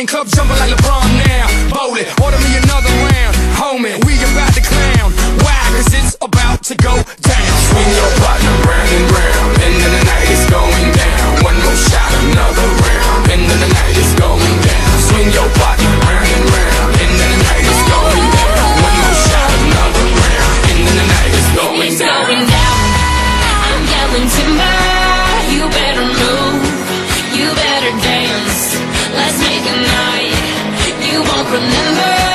Money ain't a thing. Club jumping like LeBron now. Voli, order me another round. Homie, we about to clown. Why? Cause it's about to go down. Swing your partner round and round, and then the night is going down. One more shot, another round, and then the night is going down. Swing your partner round and round, and then the night is going down. One more shot, another round, and then the night is going It's down. going down. I'm yelling timber. You better move. You better dance let's make a night you won't remember.